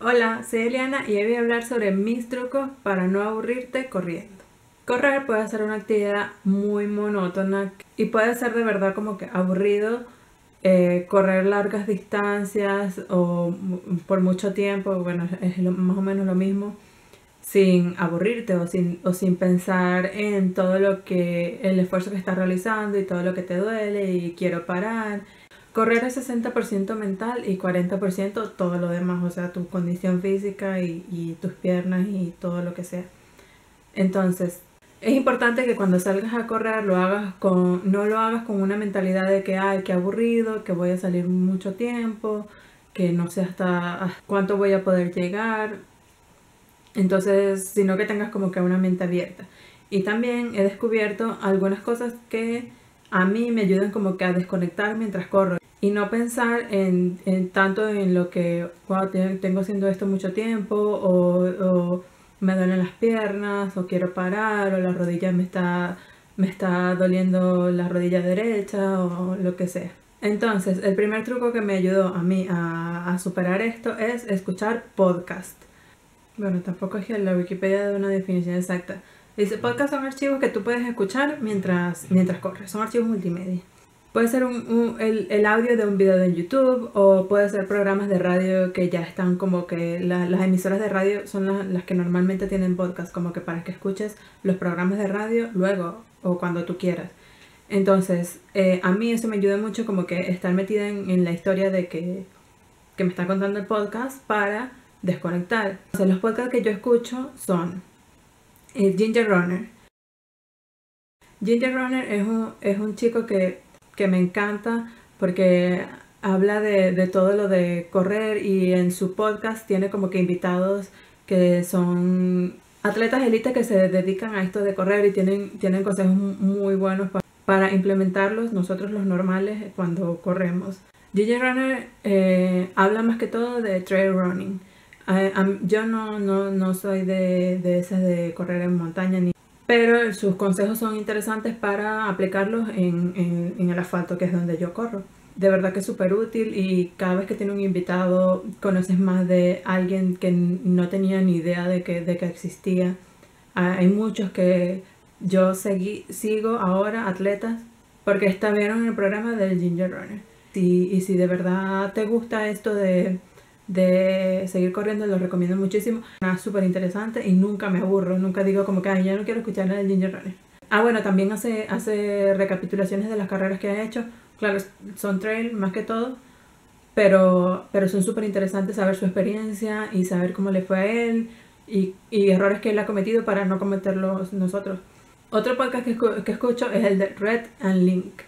Hola, soy Eliana y hoy voy a hablar sobre mis trucos para no aburrirte corriendo. Correr puede ser una actividad muy monótona y puede ser de verdad como que aburrido eh, correr largas distancias o por mucho tiempo, bueno, es más o menos lo mismo, sin aburrirte o sin, o sin pensar en todo lo que, el esfuerzo que estás realizando y todo lo que te duele y quiero parar Correr es 60% mental y 40% todo lo demás, o sea, tu condición física y, tus piernas y todo lo que sea. Entonces, es importante que cuando salgas a correr lo hagas con, no lo hagas con una mentalidad de que, ay, qué aburrido, que voy a salir mucho tiempo, que no sé hasta cuánto voy a poder llegar. Entonces, sino que tengas como que una mente abierta. Y también he descubierto algunas cosas que a mí me ayudan como que a desconectar mientras corro y no pensar en, tanto en lo que tengo haciendo esto mucho tiempo o, me duelen las piernas o quiero parar o la rodilla me está, me está doliendo la rodilla derecha o lo que sea. Entonces, el primer truco que me ayudó a mí a, superar esto es escuchar podcast. Bueno, tampoco es que la Wikipedia de una definición exacta. Dice, podcast son archivos que tú puedes escuchar mientras, mientras corres, son archivos multimedia. Puede ser el, audio de un video en YouTube o puede ser programas de radio que ya están como que las emisoras de radio son las, que normalmente tienen podcast, como que para que escuches los programas de radio luego o cuando tú quieras. Entonces, eh, a mí eso me ayuda mucho como que estar metida en, la historia de que, que, me está contando el podcast para desconectar. O los podcasts que yo escucho son Ginger Runner. Ginger Runner es un, es un chico que que me encanta porque habla de, todo lo de correr y en su podcast tiene como que invitados que son atletas élite que se dedican a esto de correr y tienen, tienen consejos muy buenos para, implementarlos nosotros los normales cuando corremos. Gigi Runner eh, habla más que todo de trail running. Yo no, no, soy de, de esas de correr en montaña ni pero sus consejos son interesantes para aplicarlos en, el asfalto, que es donde yo corro. De verdad que es súper útil y cada vez que tiene un invitado conoces más de alguien que no tenía ni idea de que, de que existía. Ah, hay muchos que yo seguí, sigo ahora, atletas, porque está vieron el programa del Ginger Runner. Y, y si de verdad te gusta esto de de seguir corriendo, lo recomiendo muchísimo. Es súper interesante y nunca me aburro, nunca digo como que ya no quiero escuchar el Ginger Runner. Ah, bueno, también hace, hace recapitulaciones de las carreras que ha hecho. Claro, son trail más que todo, pero, pero son súper interesantes saber su experiencia y saber cómo le fue a él y, y, errores que él ha cometido para no cometerlos nosotros. Otro podcast que, que escucho es el de Red and Link.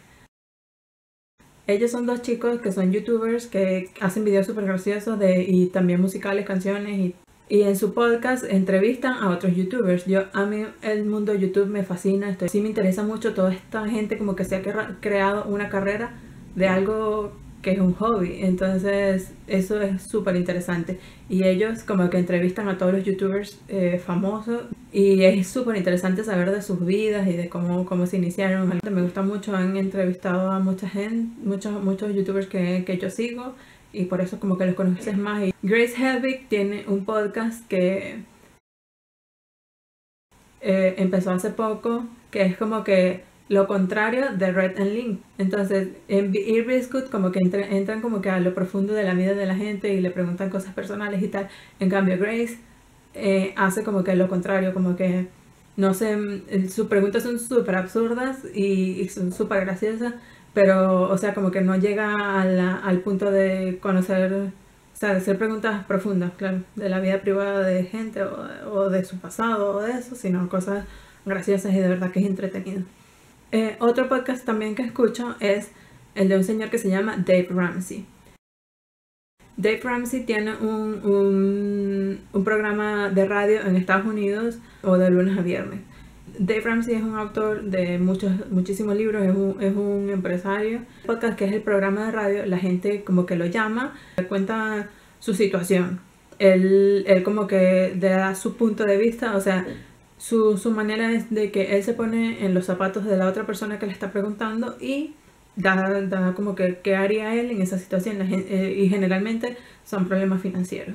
Ellos son dos chicos que son youtubers que hacen videos súper graciosos de, y también musicales, canciones y, y, en su podcast entrevistan a otros youtubers. Yo, a mí el mundo de YouTube me fascina, estoy, sí me interesa mucho toda esta gente como que se ha creado una carrera de algo que es un hobby. Entonces, eso es súper interesante. Y ellos como que entrevistan a todos los youtubers eh, famosos y es súper interesante saber de sus vidas y de cómo, cómo se iniciaron. Me gusta mucho, han entrevistado a mucha gente, muchos, muchos youtubers que, que yo sigo y por eso como que los conoces más. Grace Helbig tiene un podcast que eh, empezó hace poco, que es como que lo contrario de Red and Link. Entonces, en Good como que entran como que a lo profundo de la vida de la gente y le preguntan cosas personales y tal. En cambio, Grace eh, hace como que lo contrario, como que no sé, mm, sus preguntas son súper absurdas y, son súper graciosas, pero, o sea, como que no llega al punto de conocer, o sea, de hacer preguntas profundas, claro, de la vida privada de gente o de su pasado o de eso, sino cosas graciosas y de verdad que es entretenido. Eh, otro podcast también que escucho es el de un señor que se llama Dave Ramsey. Dave Ramsey tiene un, un, programa de radio en Estados Unidos o de lunes a viernes. Dave Ramsey es un autor de muchos, muchísimos libros, es un, es un empresario. Podcast que es el programa de radio, la gente como que lo llama, le cuenta su situación. Él, él como que da su punto de vista, o sea, su, su, manera es de que él se pone en los zapatos de la otra persona que le está preguntando y da, da como que qué haría él en esa situación eh, y generalmente son problemas financieros.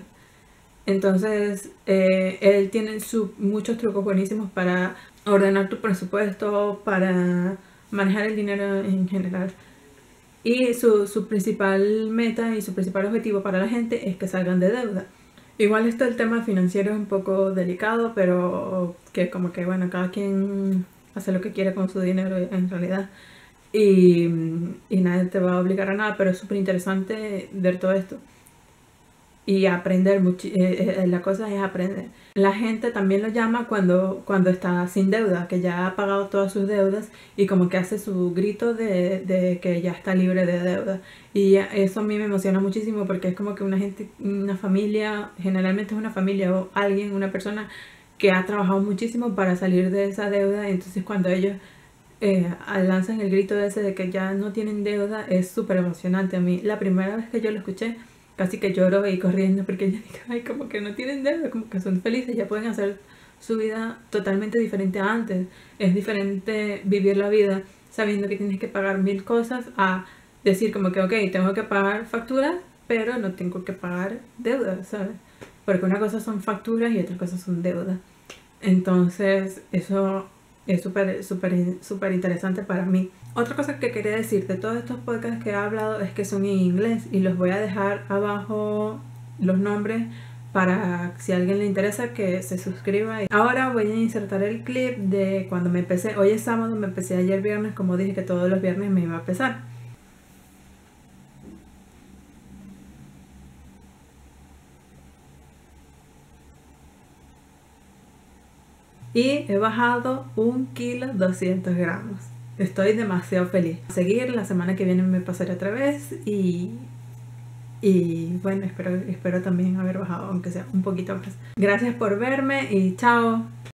Entonces, eh, él tiene muchos trucos buenísimos para ordenar tu presupuesto, para manejar el dinero en general. Y su, su principal meta y su principal objetivo para la gente es que salgan de deuda. Igual esto el tema financiero es un poco delicado, pero que como que bueno, cada quien hace lo que quiere con su dinero en realidad. Y, y nadie te va a obligar a nada, pero es súper interesante ver todo esto y aprender. mucho eh, eh, la cosa es aprender. La gente también lo llama cuando, cuando está sin deuda, que ya ha pagado todas sus deudas y como que hace su grito de, de que ya está libre de deuda. Y eso a mí me emociona muchísimo porque es como que una gente, una familia, generalmente es una familia o alguien, una persona que ha trabajado muchísimo para salir de esa deuda. Entonces cuando ellos eh, lanzan el grito ese de que ya no tienen deuda es súper emocionante a mí. La primera vez que yo lo escuché, casi que lloro y corriendo porque digo, ay, como que no tienen deuda, como que son felices, ya pueden hacer su vida totalmente diferente a antes. Es diferente vivir la vida sabiendo que tienes que pagar mil cosas a decir como que, ok, tengo que pagar facturas, pero no tengo que pagar deudas, ¿sabes? Porque una cosa son facturas y otra cosa son deudas. Entonces, eso es súper, súper, súper interesante para mí. Otra cosa que quería decir de todos estos podcasts que he hablado es que son en inglés y los voy a dejar abajo los nombres para si a alguien le interesa que se suscriba. Ahora voy a insertar el clip de cuando me empecé, hoy es sábado, me empecé ayer viernes, como dije que todos los viernes me iba a pesar. y he bajado un kilo 200 gramos. Estoy demasiado feliz. A seguir, la semana que viene me pasaré otra vez y, y bueno, espero, espero también haber bajado, aunque sea un poquito más. Gracias por verme y chao.